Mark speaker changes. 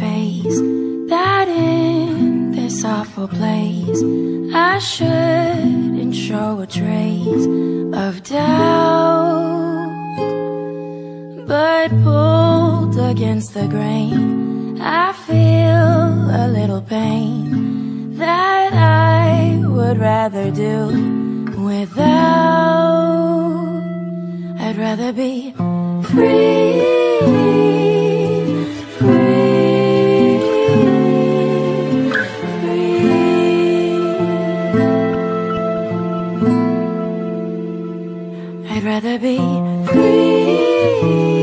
Speaker 1: face that in this awful place I shouldn't show a trace of doubt. But pulled against the grain, I feel a little pain that I would rather do without. I'd rather be free. I'd rather be free